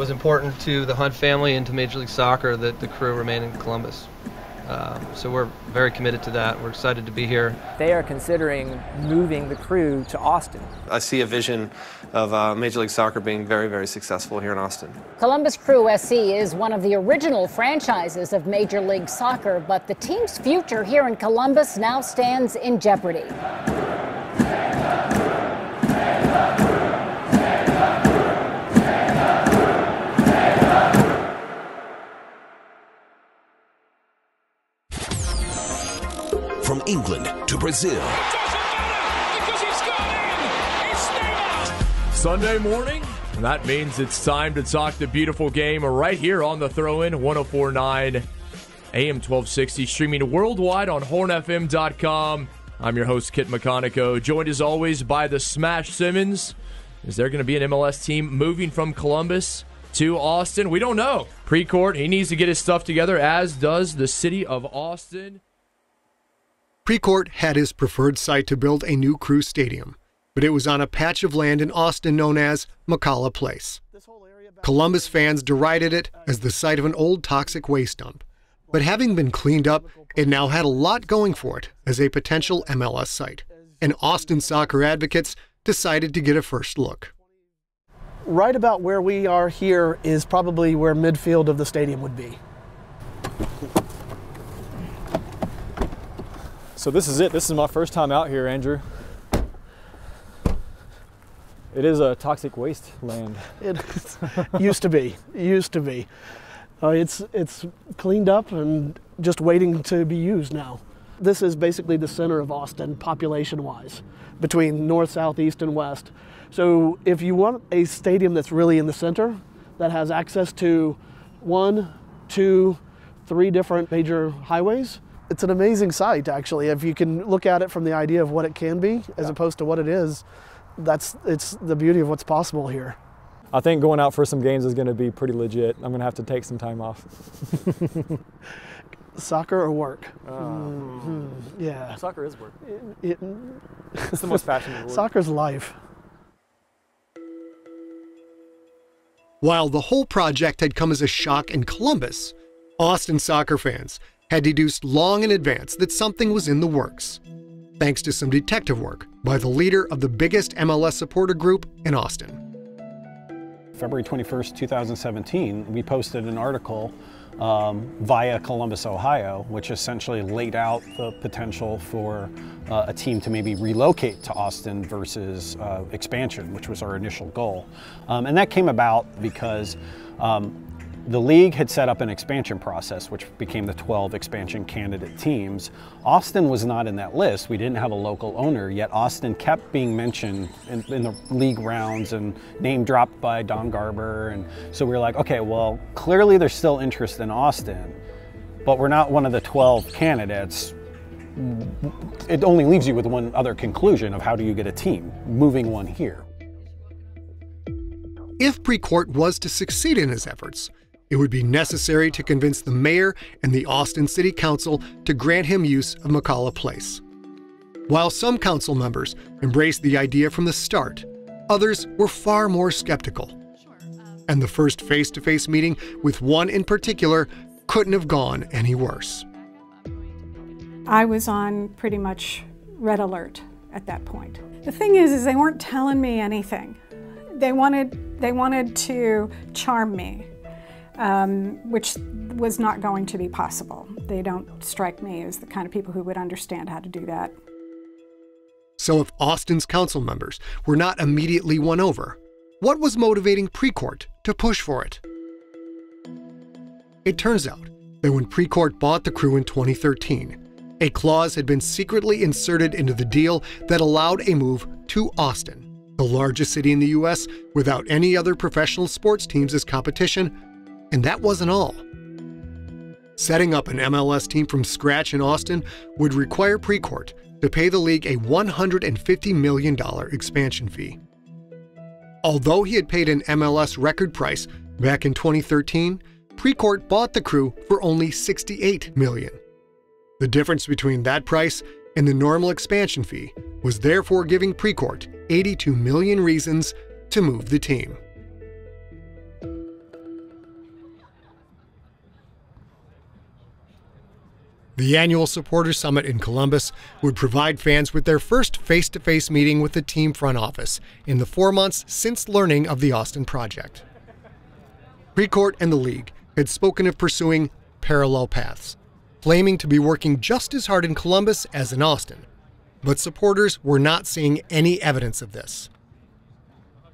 was important to the Hunt family and to Major League Soccer that the crew remain in Columbus. Um, so we're very committed to that. We're excited to be here. They are considering moving the crew to Austin. I see a vision of uh, Major League Soccer being very, very successful here in Austin. Columbus Crew SC is one of the original franchises of Major League Soccer, but the team's future here in Columbus now stands in jeopardy. England to Brazil. Sunday morning, and that means it's time to talk the beautiful game right here on the throw in 1049 AM 1260, streaming worldwide on hornfm.com. I'm your host, Kit McConico, joined as always by the Smash Simmons. Is there going to be an MLS team moving from Columbus to Austin? We don't know. Precourt, he needs to get his stuff together, as does the city of Austin. Precourt had his preferred site to build a new crew stadium, but it was on a patch of land in Austin known as McKalla Place. Columbus fans derided it as the site of an old toxic waste dump. But having been cleaned up, it now had a lot going for it as a potential MLS site. And Austin soccer advocates decided to get a first look. Right about where we are here is probably where midfield of the stadium would be. So this is it. This is my first time out here, Andrew. It is a toxic waste land. It used to be. Used to be. Uh, it's it's cleaned up and just waiting to be used now. This is basically the center of Austin, population-wise, between north, south, east, and west. So if you want a stadium that's really in the center, that has access to one, two, three different major highways, it's an amazing site actually. If you can look at it from the idea of what it can be as Yeah. opposed to what it is, that's it's the beauty of what's possible here. I think going out for some games is going to be pretty legit. I'm going to have to take some time off. Soccer or work? Oh. Mhm. Yeah. Soccer is work. It, It's the most passionate word. Soccer's life. While the whole project had come as a shock in Columbus, Austin soccer fans had deduced long in advance that something was in the works, thanks to some detective work by the leader of the biggest MLS supporter group in Austin. February 21st, 2017, we posted an article um, via Columbus, Ohio, which essentially laid out the potential for uh, a team to maybe relocate to Austin versus uh, expansion, which was our initial goal. Um, and that came about because um, the league had set up an expansion process, which became the 12 expansion candidate teams. Austin was not in that list. We didn't have a local owner, yet Austin kept being mentioned in, in the league rounds and name dropped by Don Garber. And so we were like, okay, well, clearly there's still interest in Austin, but we're not one of the 12 candidates. It only leaves you with one other conclusion of how do you get a team, moving one here. If Precourt was to succeed in his efforts, it would be necessary to convince the mayor and the Austin City Council to grant him use of McKalla Place. While some council members embraced the idea from the start, others were far more skeptical. And the first face to face meeting with one in particular couldn't have gone any worse. I was on pretty much red alert at that point. The thing is, is they weren't telling me anything. They wanted, they wanted to charm me, um, which was not going to be possible. They don't strike me as the kind of people who would understand how to do that. So, if Austin's council members were not immediately won over, what was motivating Precourt to push for it? It turns out that when Precourt bought the crew in 2013, a clause had been secretly inserted into the deal that allowed a move to Austin, the largest city in the U.S., without any other professional sports teams as competition. And that wasn't all. Setting up an MLS team from scratch in Austin would require Precourt to pay the league a $150 million expansion fee. Although he had paid an MLS record price back in 2013, Precourt bought the crew for only 68 million. The difference between that price and the normal expansion fee was therefore giving Precourt 82 million reasons to move the team. The annual Supporter Summit in Columbus would provide fans with their first face to face meeting with the team front office in the four months since learning of the Austin project. Precourt and the league had spoken of pursuing parallel paths, claiming to be working just as hard in Columbus as in Austin. But supporters were not seeing any evidence of this.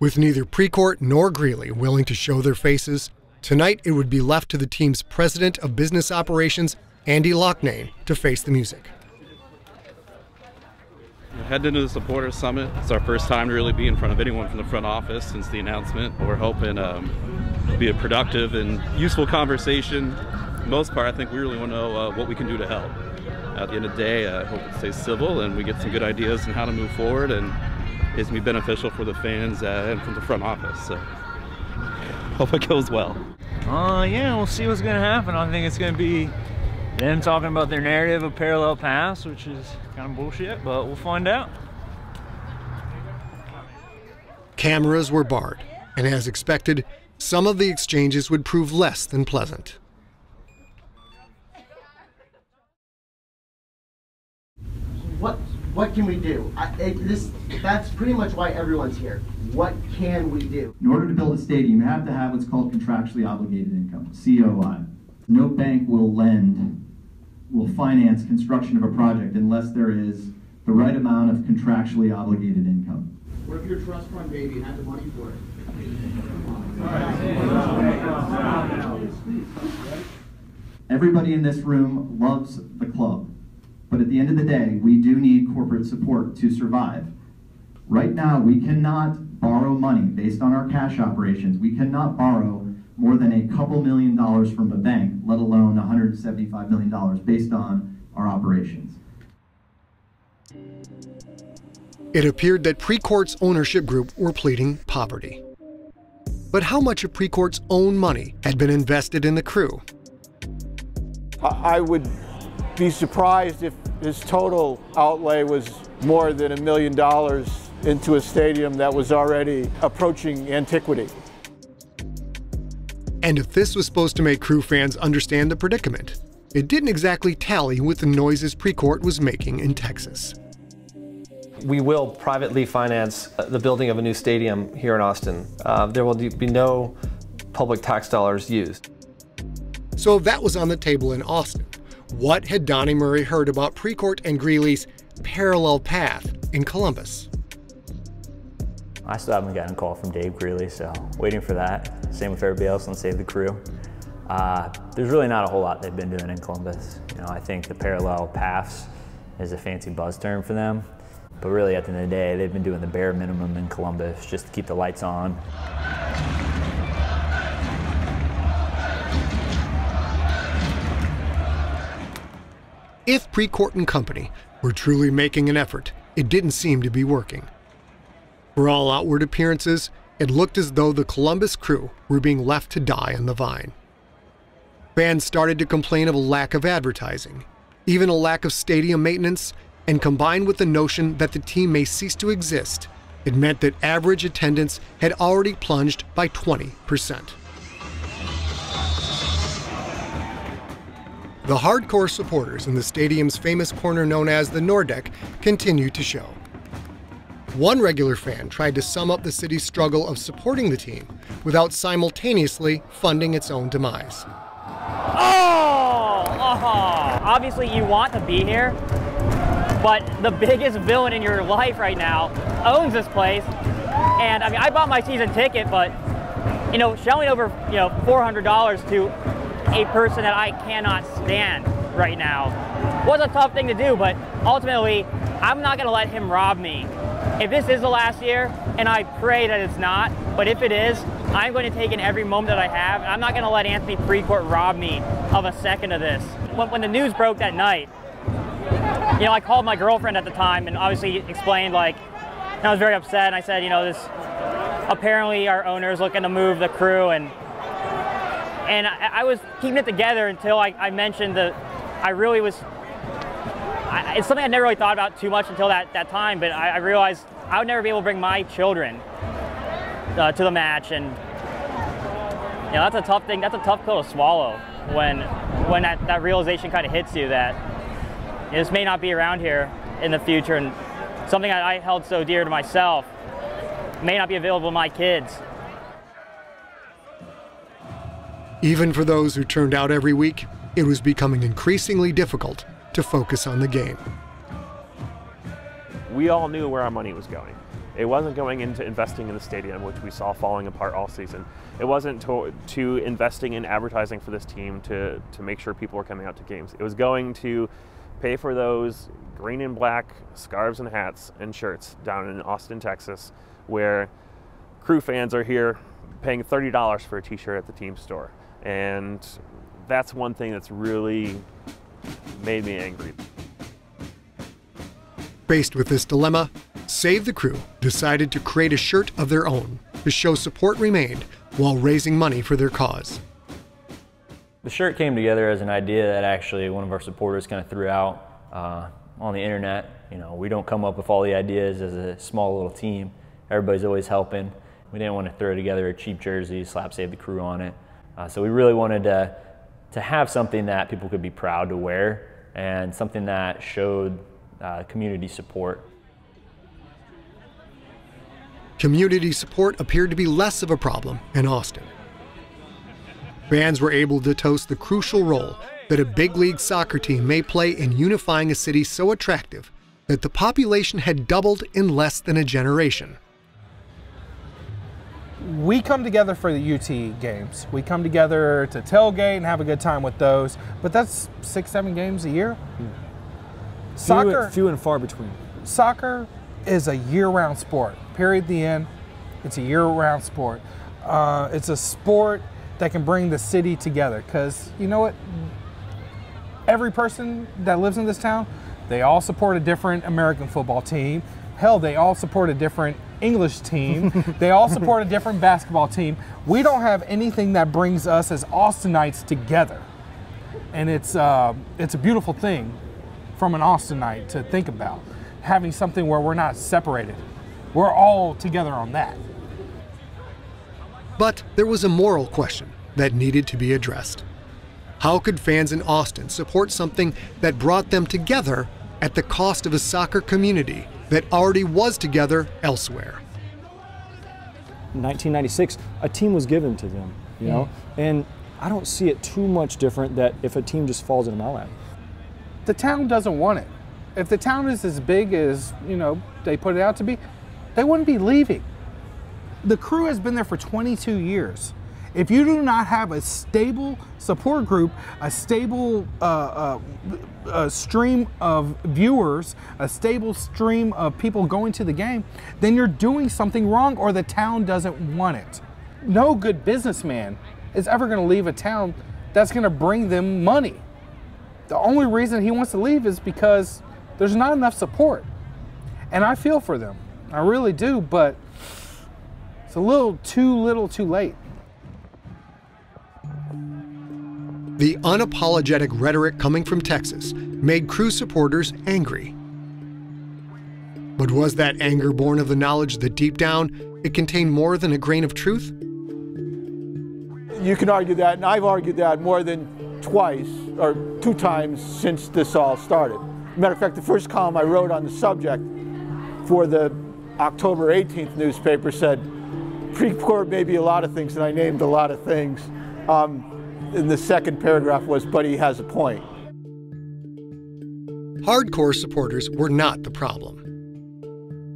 With neither Precourt nor Greeley willing to show their faces, tonight it would be left to the team's president of business operations, Andy Loughnane, to face the music. Heading into the supporters summit, it's our first time to really be in front of anyone from the front office since the announcement. We're hoping um, to be a productive and useful conversation. For the most part, I think we really want to know uh, what we can do to help. At the end of the day, I hope it stays civil and we get some good ideas on how to move forward and it's going to be beneficial for the fans uh, and from the front office. So hope it goes well. Uh, yeah, we'll see what's going to happen. I think it's going to be them talking about their narrative of parallel paths, which is kind of bullshit, but we'll find out. Cameras were barred, and as expected, some of the exchanges would prove less than pleasant. What what can we do? I, it, this that's pretty much why everyone's here. What can we do? In order to build a stadium, you have to have what's called contractually obligated income, COI. No bank will lend, will finance construction of a project unless there is the right amount of contractually obligated income. What if your trust fund baby had the money for it? Everybody in this room loves the club, but at the end of the day, we do need corporate support to survive. Right now, we cannot borrow money based on our cash operations. We cannot borrow more than a couple million dollars from a bank, let alone $175 million based on our operations. It appeared that Precourt's ownership group were pleading poverty. But how much of Precourt's own money had been invested in the crew? I would be surprised if his total outlay was more than a million dollars into a stadium that was already approaching antiquity. And if this was supposed to make crew fans understand the predicament, it didn't exactly tally with the noises Precourt was making in Texas. We will privately finance uh, the building of a new stadium here in Austin. Uh, there will be no public tax dollars used. So that was on the table in Austin, what had Donnie Murray heard about Precourt and Greeley's parallel path in Columbus? I still haven't gotten a call from Dave Greeley, so waiting for that. Same with everybody else on Save the Crew. Uh, there's really not a whole lot they've been doing in Columbus. You know, I think the parallel paths is a fancy buzz term for them. But really, at the end of the day, they've been doing the bare minimum in Columbus just to keep the lights on. If Precourt and Company were truly making an effort, it didn't seem to be working. For all outward appearances, it looked as though the Columbus crew were being left to die on the vine. Fans started to complain of a lack of advertising, even a lack of stadium maintenance, and combined with the notion that the team may cease to exist, it meant that average attendance had already plunged by 20%. The hardcore supporters in the stadium's famous corner known as the Nordecke continued to show. One regular fan tried to sum up the city's struggle of supporting the team without simultaneously funding its own demise. Oh, oh! Obviously, you want to be here, but the biggest villain in your life right now owns this place. And I mean, I bought my season ticket, but you know, shelling over you know $400 to a person that I cannot stand right now was a tough thing to do, but ultimately, I'm not going to let him rob me. If this is the last year, and I pray that it's not, but if it is, I'm going to take in every moment that I have. I'm not going to let Anthony Precourt rob me of a second of this. When, when the news broke that night, you know, I called my girlfriend at the time and obviously explained, like, I was very upset. And I said, you know, this apparently our owner is looking to move the crew, and and I, I was keeping it together until I, I mentioned that I really was. I, it's something I never really thought about too much until that, that time, but I, I realized I would never be able to bring my children uh, to the match, and you know that's a tough thing. That's a tough pill to swallow when when that, that realization kind of hits you that this may not be around here in the future, and something that I held so dear to myself may not be available to my kids. Even for those who turned out every week, it was becoming increasingly difficult to focus on the game. We all knew where our money was going. It wasn't going into investing in the stadium, which we saw falling apart all season. It wasn't to, to investing in advertising for this team to, to make sure people were coming out to games. It was going to pay for those green and black scarves and hats and shirts down in Austin, Texas, where crew fans are here paying $30 for a t-shirt at the team store. And that's one thing that's really made me angry. Faced with this dilemma, Save the Crew decided to create a shirt of their own to show support remained while raising money for their cause. The shirt came together as an idea that actually one of our supporters kind of threw out uh, on the internet. You know, we don't come up with all the ideas as a small little team. Everybody's always helping. We didn't want to throw together a cheap jersey, slap Save the Crew on it. Uh, so we really wanted to, to have something that people could be proud to wear and something that showed uh, community support. Community support appeared to be less of a problem in Austin. Fans were able to toast the crucial role that a big league soccer team may play in unifying a city so attractive that the population had doubled in less than a generation. We come together for the UT games. We come together to tailgate and have a good time with those, but that's six, seven games a year. Soccer, few, few and far between. Soccer is a year-round sport. Period. The end. It's a year-round sport. Uh, it's a sport that can bring the city together. Because you know what? Every person that lives in this town, they all support a different American football team. Hell, they all support a different English team. they all support a different basketball team. We don't have anything that brings us as Austinites together, and it's uh, it's a beautiful thing from an Austinite to think about having something where we're not separated. We're all together on that. But there was a moral question that needed to be addressed. How could fans in Austin support something that brought them together at the cost of a soccer community that already was together elsewhere? In 1996, a team was given to them, you know, mm. and I don't see it too much different that if a team just falls into my lap. The town doesn't want it. If the town is as big as, you know, they put it out to be, they wouldn't be leaving. The crew has been there for 22 years. If you do not have a stable support group, a stable uh, uh, stream of viewers, a stable stream of people going to the game, then you're doing something wrong or the town doesn't want it. No good businessman is ever going to leave a town that's going to bring them money. The only reason he wants to leave is because there's not enough support. And I feel for them. I really do, but it's a little too little too late. The unapologetic rhetoric coming from Texas made crew supporters angry. But was that anger born of the knowledge that deep down it contained more than a grain of truth? You can argue that, and I've argued that more than twice or two times since this all started. Matter of fact, the first column I wrote on the subject for the October 18th newspaper said, Precourt may be a lot of things, and I named a lot of things. Um, and the second paragraph was, but he has a point. Hardcore supporters were not the problem.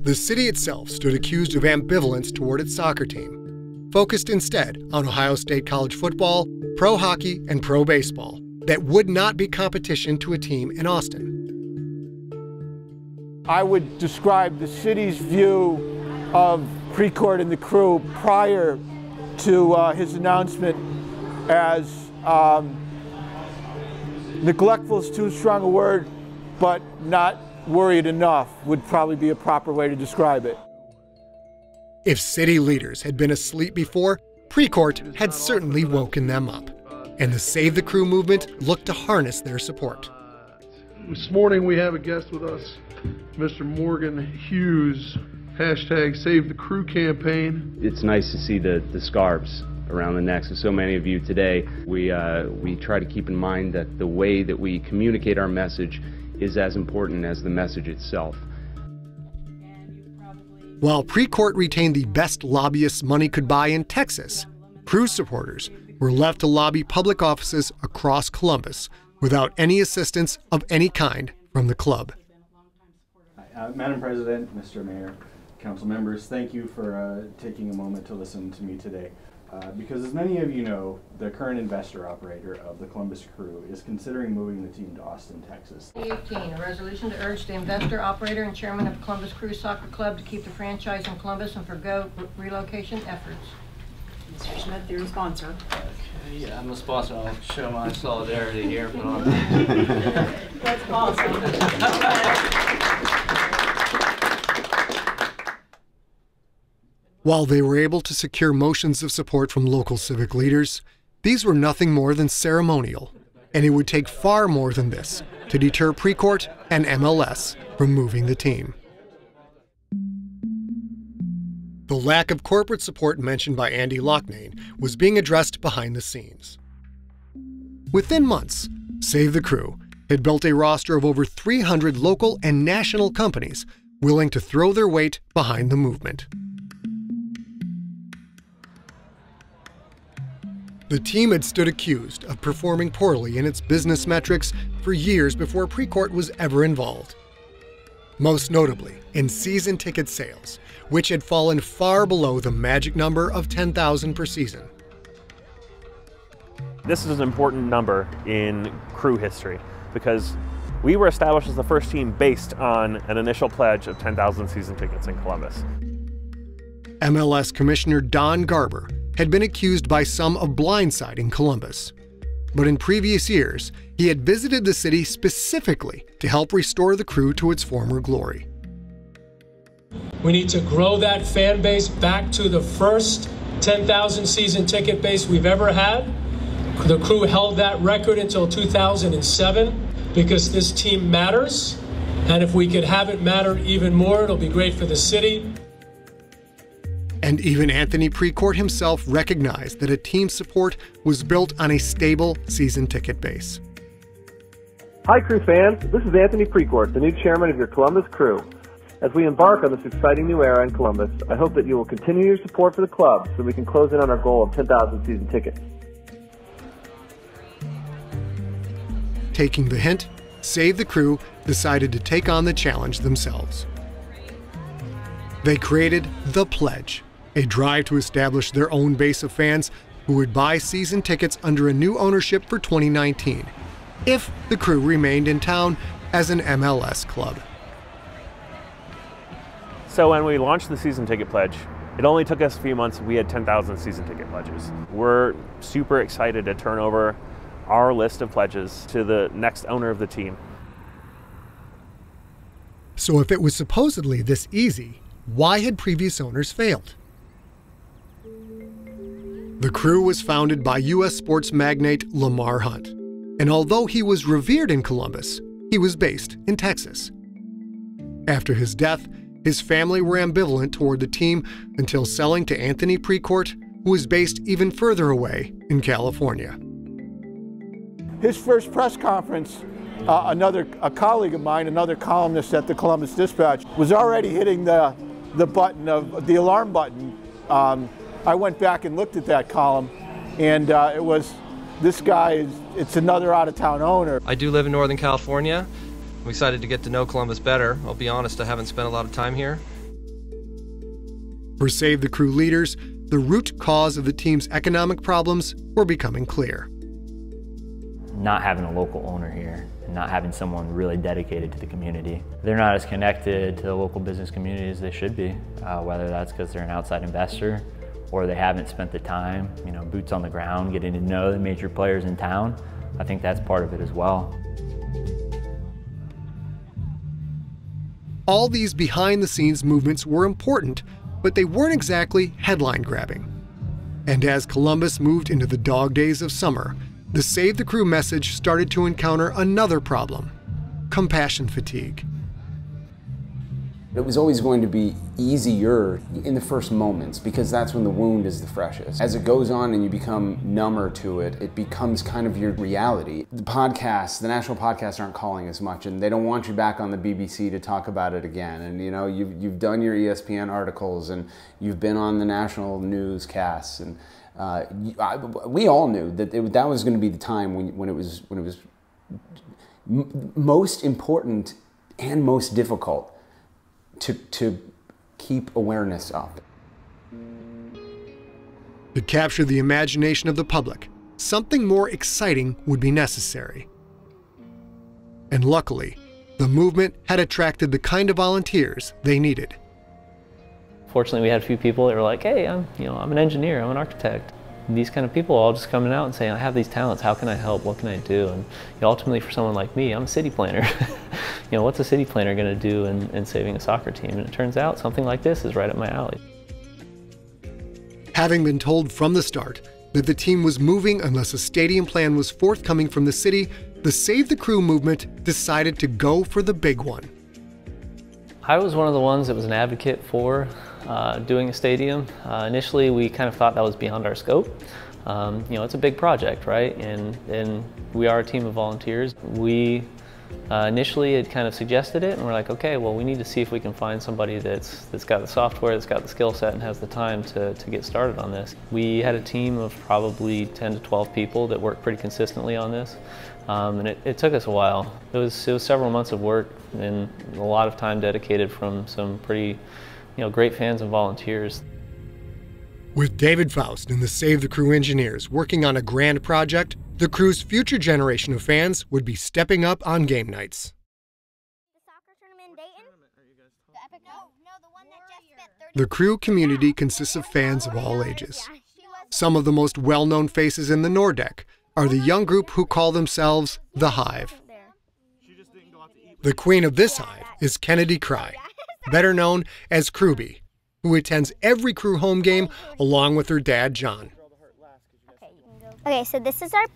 The city itself stood accused of ambivalence toward its soccer team, focused instead on Ohio State college football, pro hockey, and pro baseball that would not be competition to a team in Austin. I would describe the city's view of Precourt and the crew prior to uh, his announcement as um, neglectful is too strong a word, but not worried enough would probably be a proper way to describe it. If city leaders had been asleep before, Precourt had certainly woken them up, and the Save the Crew movement looked to harness their support. This morning we have a guest with us, Mr. Morgan Hughes, hashtag Save the Crew campaign. It's nice to see the, the scarves around the necks of so many of you today. We, uh, we try to keep in mind that the way that we communicate our message is as important as the message itself. While Precourt retained the best lobbyists money could buy in Texas, Crew supporters were left to lobby public offices across Columbus without any assistance of any kind from the club. Uh, Madam President, Mr. Mayor, council members, thank you for uh, taking a moment to listen to me today. Uh, because as many of you know, the current investor operator of the Columbus Crew is considering moving the team to Austin, Texas. 2018, a resolution to urge the investor operator and chairman of Columbus Crew Soccer Club to keep the franchise in Columbus and forgo relocation efforts. Mr. Schmidt, your sponsor. Okay, yeah, I'm a sponsor. I'll show my solidarity here. That's awesome. While they were able to secure motions of support from local civic leaders, these were nothing more than ceremonial, and it would take far more than this to deter Precourt and MLS from moving the team. The lack of corporate support mentioned by Andy Loughnane was being addressed behind the scenes. Within months, Save the Crew had built a roster of over 300 local and national companies willing to throw their weight behind the movement. The team had stood accused of performing poorly in its business metrics for years before Precourt was ever involved. Most notably, in season ticket sales, which had fallen far below the magic number of 10,000 per season. This is an important number in crew history because we were established as the first team based on an initial pledge of 10,000 season tickets in Columbus. MLS Commissioner Don Garber had been accused by some of blindsiding Columbus. But in previous years, he had visited the city specifically to help restore the crew to its former glory. We need to grow that fan base back to the first 10,000 season ticket base we've ever had. The crew held that record until 2007 because this team matters. And if we could have it matter even more, it'll be great for the city. And even Anthony Precourt himself recognized that a team's support was built on a stable season ticket base. Hi, Crew fans. This is Anthony Precourt, the new chairman of your Columbus Crew. As we embark on this exciting new era in Columbus, I hope that you will continue your support for the club so we can close in on our goal of 10,000 season tickets. Taking the hint, Save the Crew decided to take on the challenge themselves. They created The Pledge, a drive to establish their own base of fans who would buy season tickets under a new ownership for 2019, if the crew remained in town as an MLS club. So when we launched the season ticket pledge, it only took us a few months. We had 10,000 season ticket pledges. We're super excited to turn over our list of pledges to the next owner of the team. So if it was supposedly this easy, why had previous owners failed? The crew was founded by U.S. sports magnate Lamar Hunt, and although he was revered in Columbus, he was based in Texas. After his death, his family were ambivalent toward the team until selling to Anthony Precourt, who was based even further away in California. His first press conference, uh, another a colleague of mine, another columnist at the Columbus Dispatch, was already hitting the the button of the alarm button. Um, I went back and looked at that column, and uh, it was this guy is it's another out of town owner. I do live in Northern California. I'm excited to get to know Columbus better. I'll be honest, I haven't spent a lot of time here. For Save the Crew leaders, the root cause of the team's economic problems were becoming clear. Not having a local owner here and not having someone really dedicated to the community. They're not as connected to the local business community as they should be, uh, whether that's because they're an outside investor or they haven't spent the time, you know, boots on the ground, getting to know the major players in town. I think that's part of it as well. All these behind the scenes movements were important, but they weren't exactly headline grabbing. And as Columbus moved into the dog days of summer, the Save the Crew message started to encounter another problem compassion fatigue. It was always going to be easier in the first moments because that's when the wound is the freshest. As it goes on and you become number to it, it becomes kind of your reality. The podcasts, the national podcasts aren't calling as much and they don't want you back on the BBC to talk about it again. And you know, you've, you've done your ESPN articles and you've been on the national newscasts and uh, I, we all knew that it, that was going to be the time when, when it was, when it was most important and most difficult to, to keep awareness up. To capture the imagination of the public, something more exciting would be necessary. And luckily, the movement had attracted the kind of volunteers they needed. Fortunately, we had a few people that were like, hey, I'm, you know, I'm an engineer, I'm an architect these kind of people all just coming out and saying, I have these talents, how can I help, what can I do? And you know, ultimately for someone like me, I'm a city planner. you know, what's a city planner gonna do in, in saving a soccer team? And it turns out something like this is right up my alley. Having been told from the start that the team was moving unless a stadium plan was forthcoming from the city, the Save the Crew movement decided to go for the big one. I was one of the ones that was an advocate for uh, doing a stadium. Uh, initially, we kind of thought that was beyond our scope. Um, you know, it's a big project, right? And, and we are a team of volunteers. We uh, initially had kind of suggested it, and we're like, okay, well, we need to see if we can find somebody that's, that's got the software, that's got the skill set, and has the time to, to get started on this. We had a team of probably 10 to 12 people that worked pretty consistently on this, um, and it, it took us a while. It was, it was several months of work and a lot of time dedicated from some pretty you know, great fans and volunteers. With David Faust and the Save the Crew engineers working on a grand project, the crew's future generation of fans would be stepping up on game nights. The crew community consists of fans of all ages. Some of the most well known faces in the Nordecke are the young group who call themselves The Hive. The queen of this hive is Kennedy Cry, better known as Crewbie, who attends every crew home game along with her dad, John. Okay, so this is our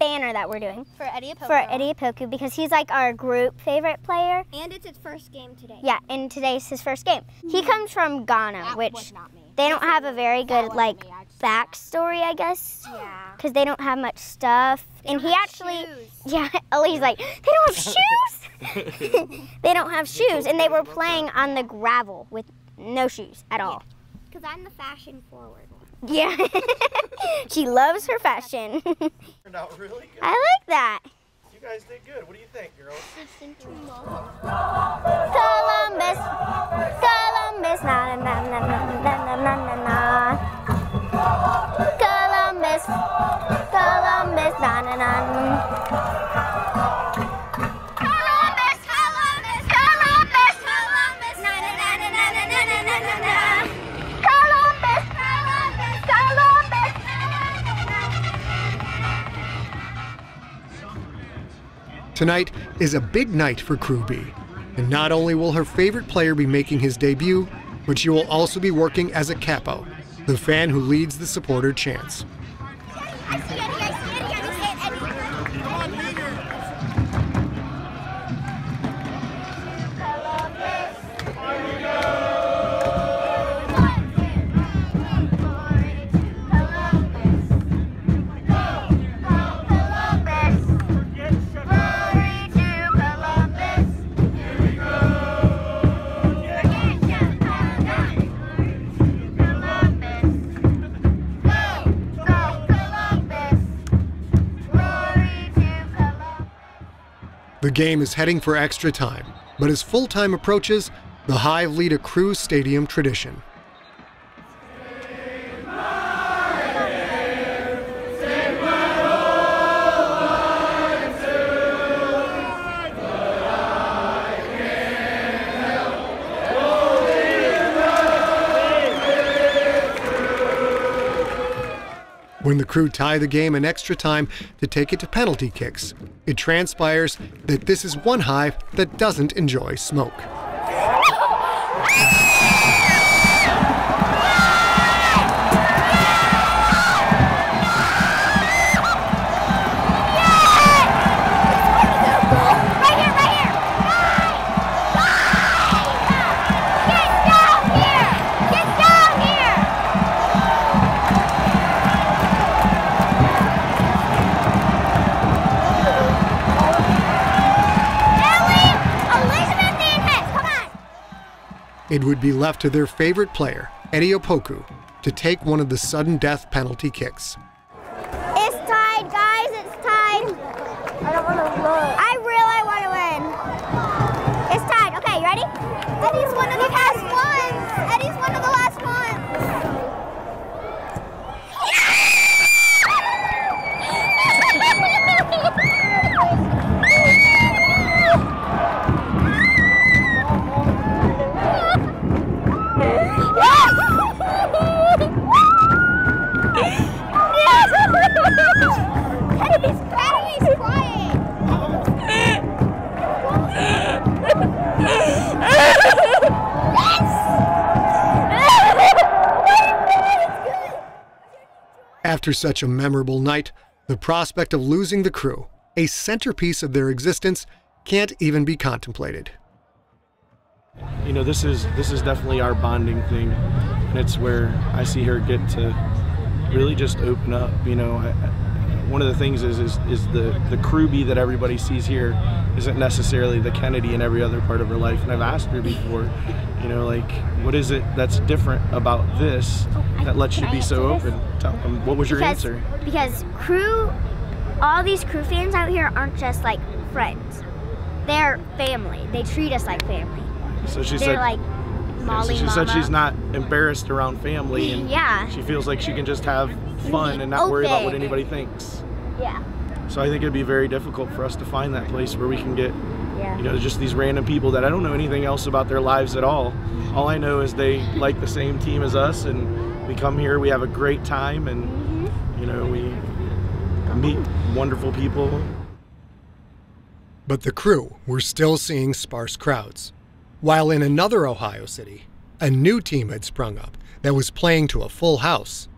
banner that we're doing. For Eddie Opoku. For Eddie Opoku because he's like our group favorite player. And it's his first game today. Yeah, and today's his first game. He comes from Ghana, That which was not me. they don't have a very good like backstory, I guess. Yeah. Because they don't have much stuff. and he actually, yeah, Ellie's like, they don't have shoes. they don't have shoes, and they were playing on the gravel with no shoes at all. Because I'm the fashion forward one. Yeah. she loves her fashion. Turned out really good. I like that. You guys did good. What do you think, girls? Columbus, Columbus, Tonight is a big night for Crewbie. And not only will her favorite player be making his debut, but she will also be working as a capo, the fan who leads the supporter chants. Game is heading for extra time, but as full time approaches, the Hive lead a crew stadium tradition. When the crew tie the game in extra time to take it to penalty kicks, it transpires that this is one hive that doesn't enjoy smoke. It would be left to their favorite player, Eddie Opoku, to take one of the sudden death penalty kicks. After such a memorable night, the prospect of losing the crew, a centerpiece of their existence, can't even be contemplated. You know, this is this is definitely our bonding thing, and it's where I see her get to really just open up. You know, I, one of the things is is, is the the Crewbie that everybody sees here isn't necessarily the Kennedy in every other part of her life. And I've asked her before, you know, like what is it that's different about this oh, that lets you be so open? Tell them what was your because, answer? Because crew, all these crew fans out here aren't just like friends. They're family. They treat us like family. So she They're said. like yeah, so she Mama. said she's not embarrassed around family, and Yeah. she feels like she can just have fun and not worry about what anybody thinks. Yeah. So I think it'd be very difficult for us to find that place where we can get, Yeah. you know, just these random people that I don't know anything else about their lives at all. All I know is they like the same team as us, and we come here, we have a great time, and Mm-hmm. you know, we meet wonderful people. But the crew were still seeing sparse crowds. While in another Ohio city, a new team had sprung up that was playing to a full house.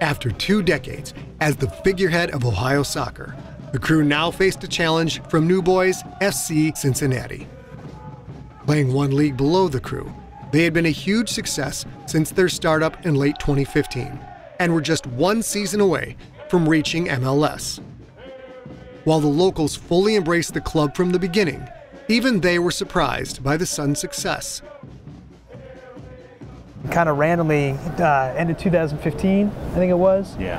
After two decades as the figurehead of Ohio soccer, the crew now faced a challenge from New Boys FC Cincinnati. Playing one league below the crew, they had been a huge success since their startup in late 2015 and were just one season away from reaching MLS. While the locals fully embraced the club from the beginning, even they were surprised by the Sun's success. Kind of randomly, uh, end of 2015, I think it was. Yeah.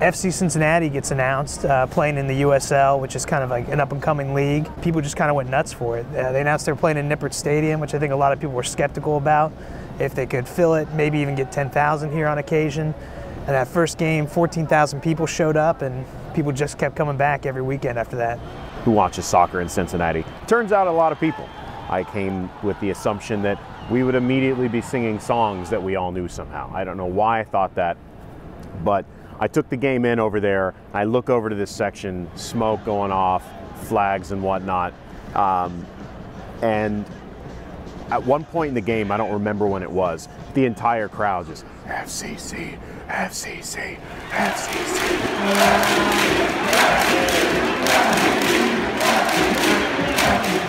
Uh, FC Cincinnati gets announced uh, playing in the USL, which is kind of like an up and coming league. People just kind of went nuts for it. Uh, they announced they were playing in Nippert Stadium, which I think a lot of people were skeptical about. If they could fill it, maybe even get 10,000 here on occasion. And that first game, 14,000 people showed up, and people just kept coming back every weekend after that. who watches soccer in Cincinnati. Turns out a lot of people. I came with the assumption that we would immediately be singing songs that we all knew somehow. I don't know why I thought that, but I took the game in over there. I look over to this section, smoke going off, flags and whatnot. Um, and at one point in the game, I don't remember when it was, the entire crowd just FCC, FCC,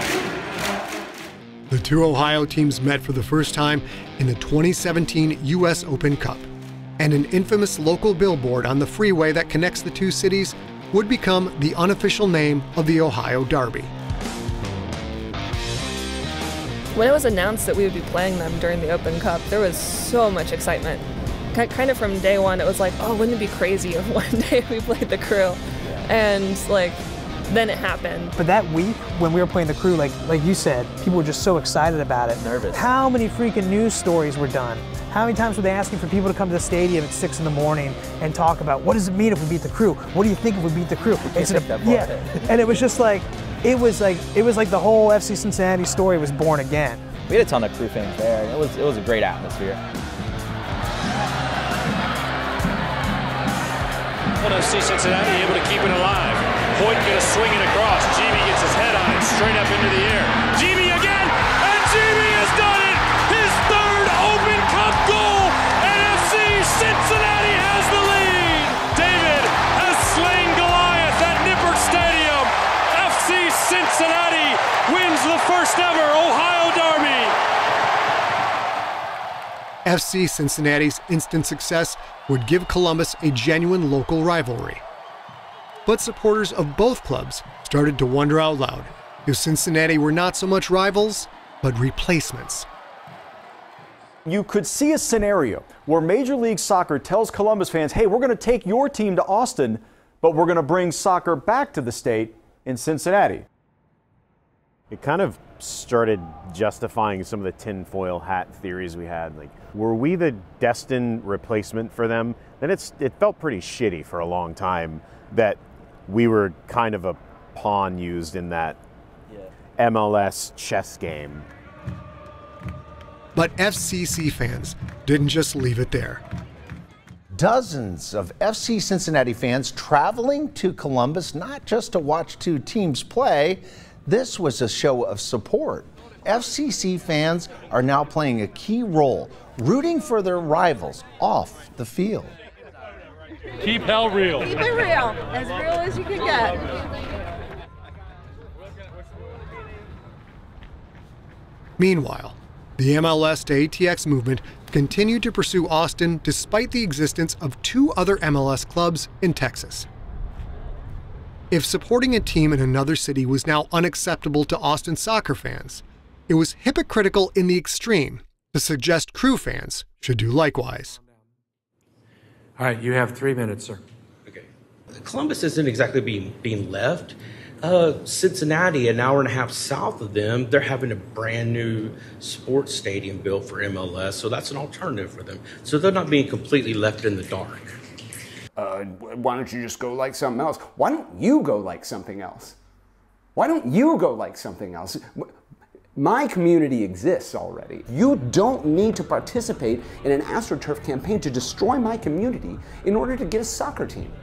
The two Ohio teams met for the first time in the 2017 U.S. Open Cup, and an infamous local billboard on the freeway that connects the two cities would become the unofficial name of the Ohio Derby. When it was announced that we would be playing them during the Open Cup, there was so much excitement. Kind of from day one, it was like, oh, wouldn't it be crazy if one day we played the crew? And like, then it happened. But that week when we were playing the crew, like like you said, people were just so excited about it. Nervous. How many freaking news stories were done? How many times were they asking for people to come to the stadium at six in the morning and talk about what does it mean if we beat the crew? What do you think if we beat the crew? Is it a- take that part. yeah, and it was just like it was like it was like the whole FC Cincinnati story was born again. We had a ton of crew fans there. It was it was a great atmosphere. FC Cincinnati able to keep it alive. Hoyt gonna swing it across. Djiby gets his head on it straight up into the air. Djiby again, and Djiby has done it! His third Open Cup goal, and FC Cincinnati has the lead! David has slain Goliath at Nippert Stadium. FC Cincinnati wins the first ever Ohio Derby. FC Cincinnati's instant success would give Columbus a genuine local rivalry. But supporters of both clubs started to wonder out loud if Cincinnati were not so much rivals, but replacements. You could see a scenario where Major League Soccer tells Columbus fans, hey, we're going to take your team to Austin, but we're going to bring soccer back to the state in Cincinnati. It kind of started justifying some of the tinfoil hat theories we had. Like, were we the destined replacement for them? Then it's it felt pretty shitty for a long time that we were kind of a pawn used in that MLS chess game. But FCC fans didn't just leave it there. Dozens of FC Cincinnati fans traveling to Columbus not just to watch two teams play, this was a show of support. FCC fans are now playing a key role, rooting for their rivals off the field. Keep hell real. Keep it real, as real as you can get. Meanwhile, the MLS to ATX movement continued to pursue Austin despite the existence of two other MLS clubs in Texas. If supporting a team in another city was now unacceptable to Austin soccer fans, it was hypocritical in the extreme to suggest crew fans should do likewise. All right, you have three minutes, sir. Okay. Columbus isn't exactly being being left. Uh, Cincinnati, an hour and a half south of them, they're having a brand new sports stadium built for MLS, so that's an alternative for them. So they're not being completely left in the dark. Uh, why don't you just go like something else? Why don't you go like something else? Why don't you go like something else? My community exists already. You don't need to participate in an AstroTurf campaign to destroy my community in order to get a soccer team.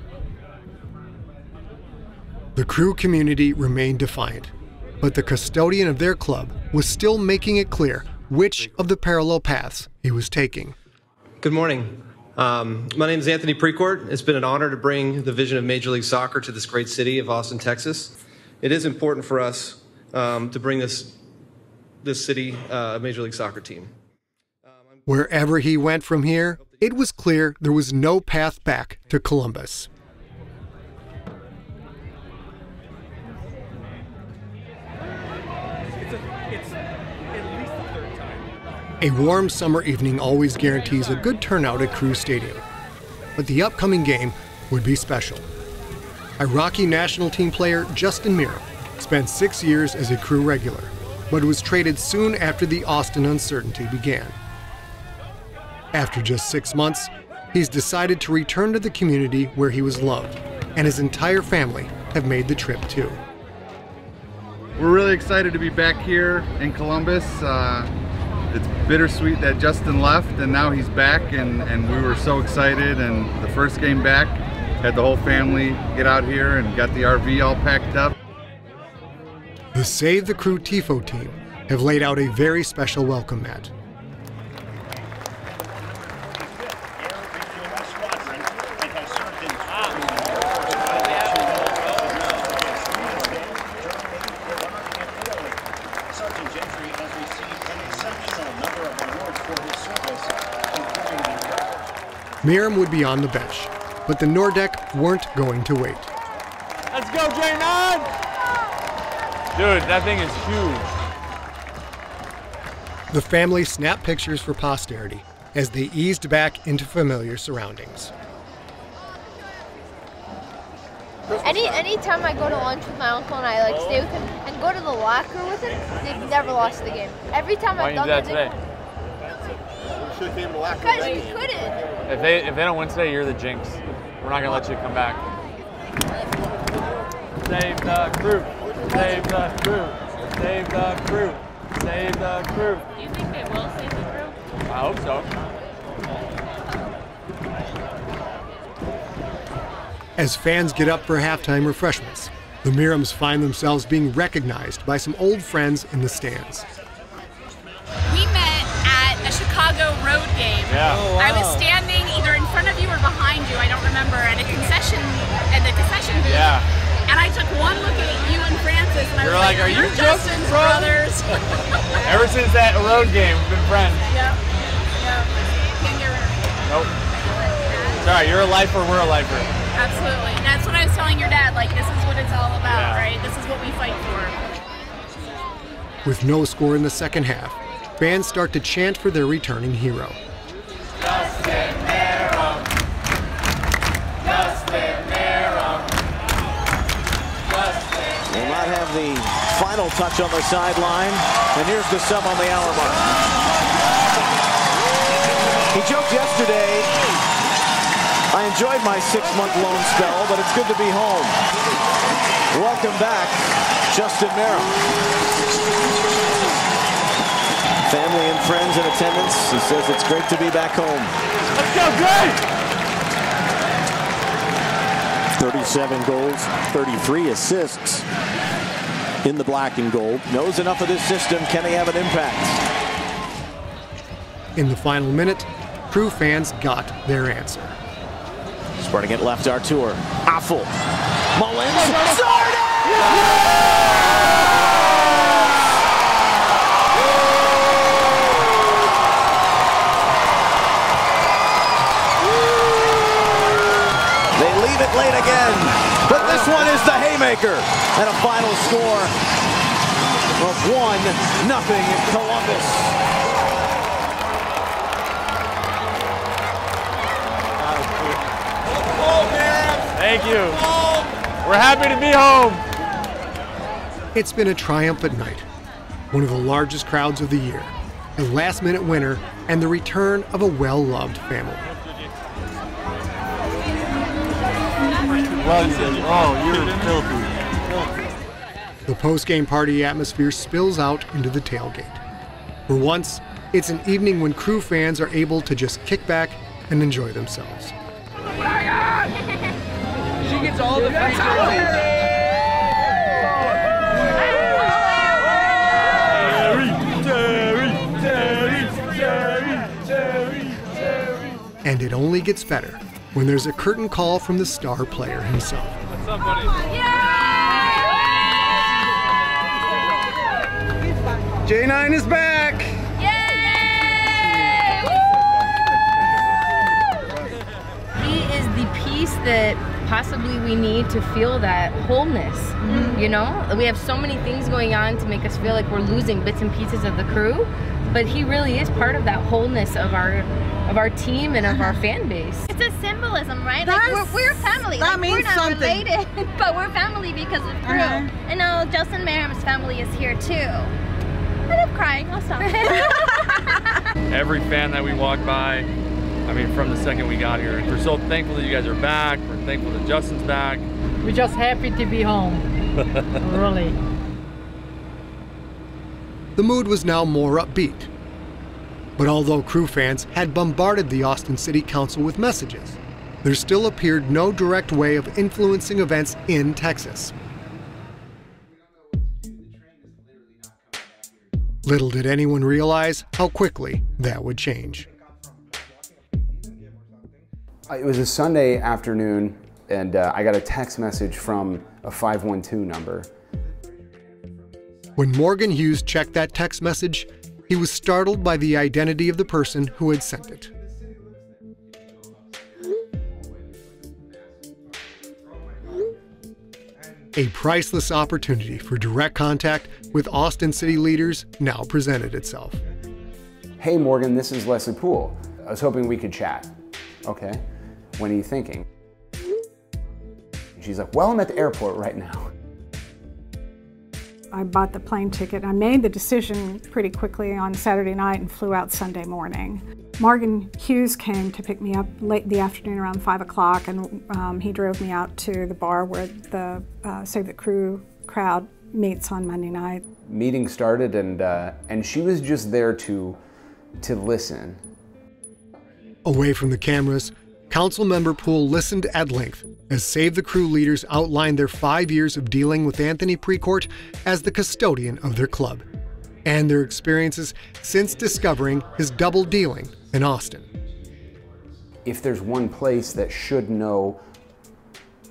The crew community remained defiant, but the custodian of their club was still making it clear which of the parallel paths he was taking. Good morning. Um, my name is Anthony Precourt. It's been an honor to bring the vision of Major League Soccer to this great city of Austin, Texas. It is important for us um, to bring this this city uh, a Major League Soccer team. Wherever he went from here, it was clear there was no path back to Columbus. A warm summer evening always guarantees a good turnout at Crew Stadium. But the upcoming game would be special. Iraqi national team player Justin Meram spent six years as a crew regular, but was traded soon after the Austin uncertainty began. After just six months, he's decided to return to the community where he was loved, and his entire family have made the trip too. We're really excited to be back here in Columbus. Uh, it's bittersweet that Justin left and now he's back and, and we were so excited and the first game back had the whole family get out here and got the RV all packed up. The Save the Crew TIFO team have laid out a very special welcome mat. Meram would be on the bench, but the Nordecke weren't going to wait. Let's go, J9! Dude, that thing is huge. The family snapped pictures for posterity as they eased back into familiar surroundings. Any anytime I go to lunch with my uncle and I like stay with him and go to the locker with him, they've never lost the game. Every time Why I've you do done that that, today? because we couldn't. If they if they don't win today, you're the jinx. We're not gonna let you come back. Save the crew. Save the crew. Save the crew. Save the crew. Do you think they will save the crew? I hope so. As fans get up for halftime refreshments, the Merams find themselves being recognized by some old friends in the stands. We met at a Chicago road game. Yeah. Oh, I was standing either in front of you or behind you, I don't remember, at a concession at the concession booth. Yeah. And I took one look at you and Francis, and I You're was like, like, "Are you "You're Justin's Justin's brothers?" brothers?" Ever since that road game, we've been friends. yeah. Yeah. Nope. It's all right. You're a lifer. We're a lifer. Absolutely. And that's what I was telling your dad. Like, this is what it's all about, Yeah. right? This is what we fight for. With no score in the second half, fans start to chant for their returning hero. Will the final touch on the sideline. And here's the sub on the hour mark. He joked yesterday, I enjoyed my six-month loan spell, but it's good to be home. Welcome back, Justin Meram. Family and friends in attendance. He says it's great to be back home. Let's go, great! 37 goals, 33 assists in the black and gold. Knows enough of this system. Can he have an impact? In the final minute, crew fans got their answer. Spreading it left, Artur. Awful. Mullins. They leave it late again, but this one is the haymaker. And a final score of one nothing Columbus. Thank you. We're happy to be home. It's been a triumphant night, one of the largest crowds of the year, a last minute winner, and the return of a well loved family. Well, you did. Oh, you're filthy. The post game party atmosphere spills out into the tailgate. For once, it's an evening when crew fans are able to just kick back and enjoy themselves. She gets all the free throws. And it only gets better when there's a curtain call from the star player himself. What's up, buddy? J9 is back. Yay! He is the piece that possibly we need to feel that wholeness. Mm-hmm. You know, we have so many things going on to make us feel like we're losing bits and pieces of the crew, but he really is part of that wholeness of our of our team and of our fan base. It's a symbolism, right? Like we're, we're family. that like, means we're not something. related, but we're family because of crew. Uh-huh. And now Justin Meram's family is here too. And I'm crying. I'll stop. Every fan that we walk by, I mean, from the second we got here, we're so thankful that you guys are back. We're thankful that Justin's back. We're just happy to be home. really. The mood was now more upbeat. But although crew fans had bombarded the Austin City Council with messages, there still appeared no direct way of influencing events in Texas. Little did anyone realize how quickly that would change. Uh, It was a Sunday afternoon, and uh, I got a text message from a 512 number. When Morgan Hughes checked that text message, he was startled by the identity of the person who had sent it. A priceless opportunity for direct contact with Austin City leaders now presented itself. Hey, Morgan, this is Leslie Pool. I was hoping we could chat. Okay. When are you thinking? She's like, Well, I'm at the airport right now. I bought the plane ticket. I made the decision pretty quickly on Saturday night and flew out Sunday morning. Morgan Hughes came to pick me up late in the afternoon around 5 o'clock, and um, he drove me out to the bar where the uh, Save the Crew crowd meets on Monday night. Meeting started, and uh, and she was just there to to listen. Away from the cameras, Council Member Pool listened at length as Save the Crew leaders outlined their five years of dealing with Anthony Precourt as the custodian of their club, and their experiences since discovering his double dealing in Austin. If there's one place that should know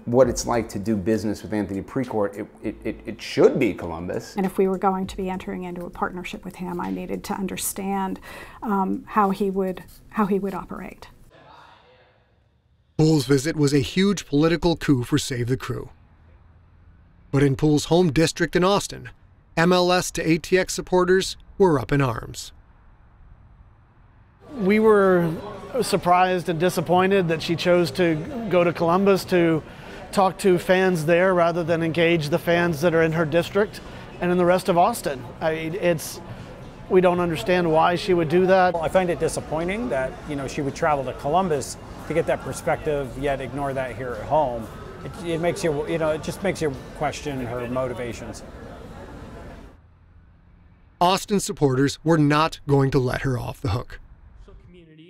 what it's like to do business with Anthony Precourt, it, it, it, it should be Columbus. And if we were going to be entering into a partnership with him, I needed to understand um, how he would how he would operate. Pool's visit was a huge political coup for Save the Crew. But in Pool's home district in Austin, MLS to ATX supporters were up in arms. We were surprised and disappointed that she chose to go to Columbus to talk to fans there rather than engage the fans that are in her district and in the rest of Austin. I mean, it's we don't understand why she would do that. I find it disappointing that you know she would travel to Columbus to get that perspective, yet ignore that here at home. It, it makes you you know it just makes you question her motivations. Austin supporters were not going to let her off the hook.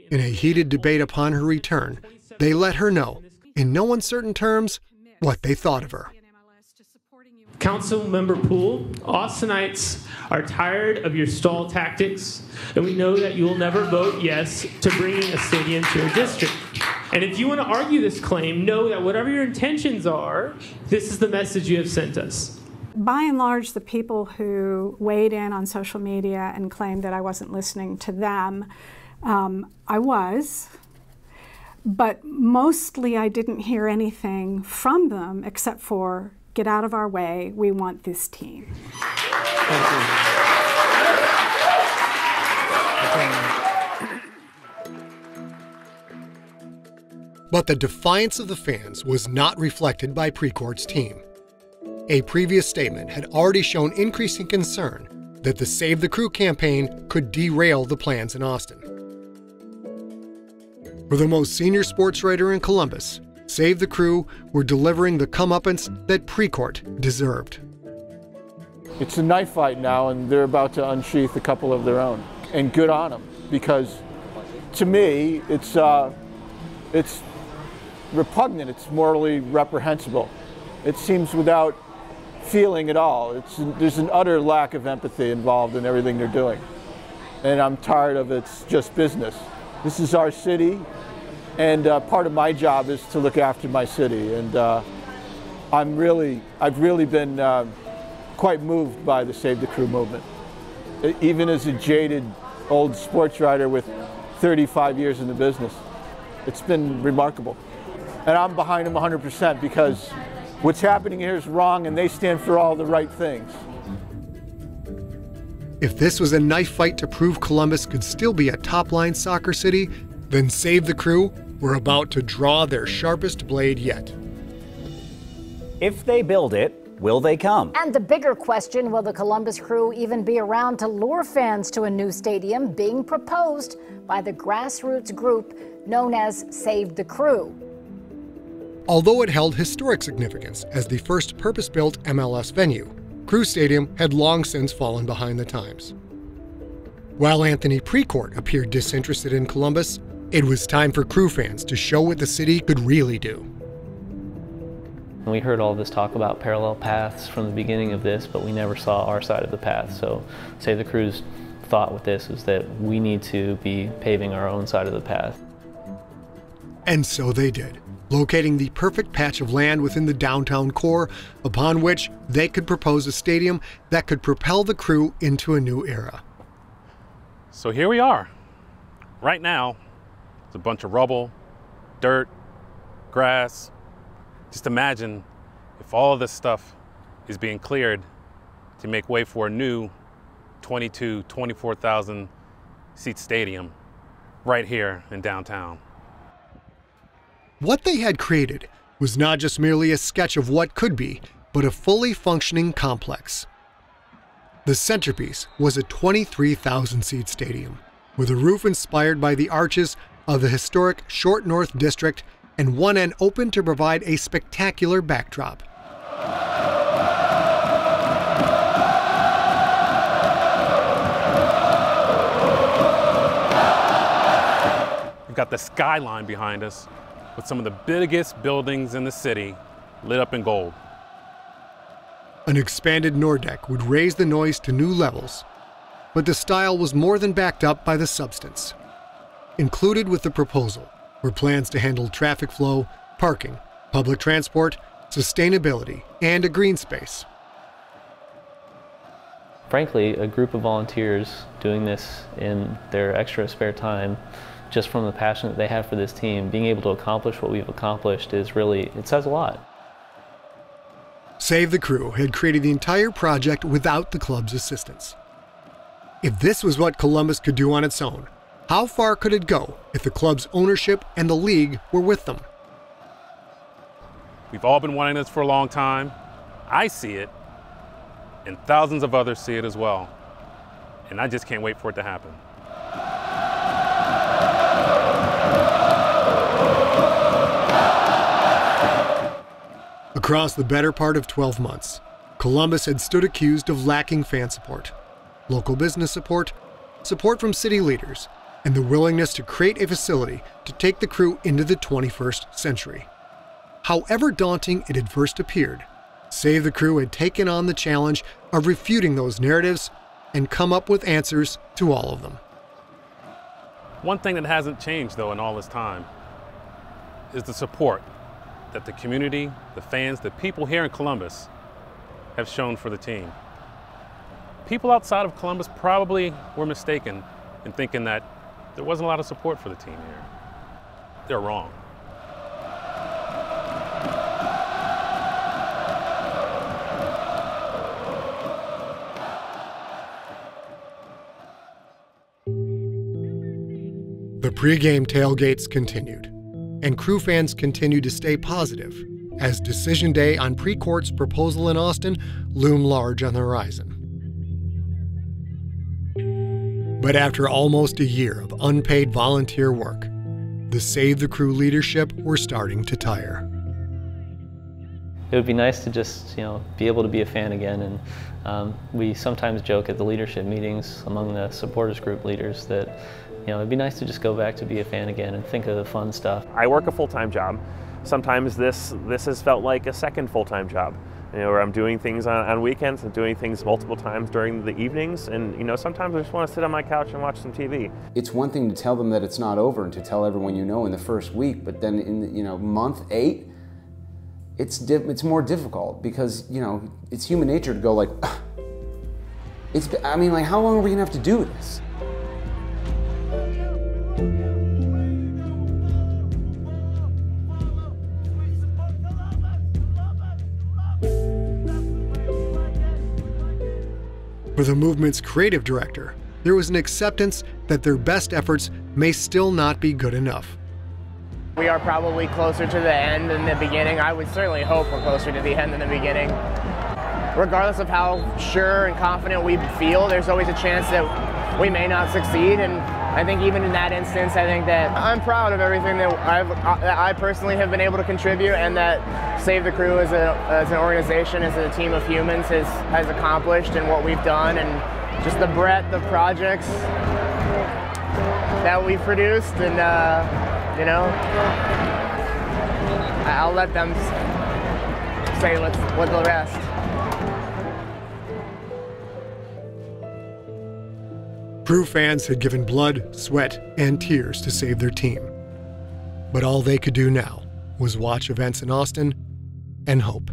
In a heated debate upon her return, they let her know, in no uncertain terms, what they thought of her. Council Member Pool, Austinites are tired of your stall tactics, and we know that you will never vote yes to bringing a stadium to your district. And if you want to argue this claim, know that whatever your intentions are, this is the message you have sent us. By and large, the people who weighed in on social media and claimed that I wasn't listening to them, um, I was. But mostly, I didn't hear anything from them except for get out of our way, we want this team. But the defiance of the fans was not reflected by Precourt's team. A previous statement had already shown increasing concern that the Save the Crew campaign could derail the plans in Austin. For the most senior sports writer in Columbus, Save the Crew were delivering the comeuppance that Precourt deserved. It's a knife fight now, and they're about to unsheath a couple of their own. And good on them, because to me, it's, uh, it's repugnant, it's morally reprehensible. It seems without feeling at all. It's, there's an utter lack of empathy involved in everything they're doing. And I'm tired of it's just business. This is our city, and uh, part of my job is to look after my city. And uh, I'm really, I've really been uh, quite moved by the Save the Crew movement. Even as a jaded old sports writer with 35 years in the business, it's been remarkable. And I'm behind them 100% because what's happening here is wrong and they stand for all the right things. If this was a knife fight to prove Columbus could still be a top line soccer city, then Save the Crew were about to draw their sharpest blade yet. If they build it, will they come? And the bigger question will the Columbus Crew even be around to lure fans to a new stadium being proposed by the grassroots group known as Save the Crew? Although it held historic significance as the first purpose built MLS venue, Crew Stadium had long since fallen behind the times. While Anthony Precourt appeared disinterested in Columbus, it was time for Crew fans to show what the city could really do. We heard all this talk about parallel paths from the beginning of this, but we never saw our side of the path. So, Save the Crew's thought with this is that we need to be paving our own side of the path. And so they did, locating the perfect patch of land within the downtown core upon which they could propose a stadium that could propel the crew into a new era. So here we are. Right now, it's a bunch of rubble, dirt, grass. Just imagine if all of this stuff is being cleared to make way for a new 22, 24,000 seat stadium right here in downtown. What they had created was not just merely a sketch of what could be, but a fully functioning complex. The centerpiece was a 23,000 seat stadium with a roof inspired by the arches of the historic Short North District and one end open to provide a spectacular backdrop. We've got the skyline behind us with some of the biggest buildings in the city lit up in gold. An expanded Nordecke would raise the noise to new levels, but the style was more than backed up by the substance. Included with the proposal were plans to handle traffic flow, parking, public transport, sustainability, and a green space. Frankly, a group of volunteers doing this in their extra spare time just from the passion that they have for this team, being able to accomplish what we've accomplished is really, it says a lot. Save the Crew had created the entire project without the club's assistance. If this was what Columbus could do on its own, how far could it go if the club's ownership and the league were with them? We've all been wanting this for a long time. I see it, and thousands of others see it as well. And I just can't wait for it to happen. Across the better part of 12 months, Columbus had stood accused of lacking fan support, local business support, support from city leaders, and the willingness to create a facility to take the crew into the 21st century. However daunting it had first appeared, Save the Crew had taken on the challenge of refuting those narratives and come up with answers to all of them. One thing that hasn't changed, though, in all this time is the support that the community, the fans, the people here in Columbus have shown for the team. People outside of Columbus probably were mistaken in thinking that there wasn't a lot of support for the team here. They're wrong. The pregame tailgates continued, and crew fans continued to stay positive as decision day on Precourt's proposal in Austin loomed large on the horizon. But after almost a year of unpaid volunteer work, the Save the Crew leadership were starting to tire. It would be nice to just, you know, be able to be a fan again. And um, we sometimes joke at the leadership meetings among the supporters group leaders that, you know, it'd be nice to just go back to be a fan again and think of the fun stuff. I work a full-time job. Sometimes this this has felt like a second full-time job. You know, where I'm doing things on, on weekends and doing things multiple times during the evenings. And, you know, sometimes I just want to sit on my couch and watch some TV. It's one thing to tell them that it's not over and to tell everyone you know in the first week, but then in, you know, month eight, it's, it's more difficult because, you know, it's human nature to go like, it's, I mean, like, how long are we gonna have to do this? For the movement's creative director, there was an acceptance that their best efforts may still not be good enough. We are probably closer to the end than the beginning. I would certainly hope we're closer to the end than the beginning. Regardless of how sure and confident we feel, there's always a chance that we may not succeed. And I think even in that instance, I think that I'm proud of everything that, I've, that I personally have been able to contribute and that Save the Crew as, a, as an organization, as a team of humans has, has accomplished and what we've done and just the breadth of projects that we've produced and uh, you know I'll let them say what's, what the rest. Crew fans had given blood, sweat, and tears to save their team. But all they could do now was watch events in Austin and hope.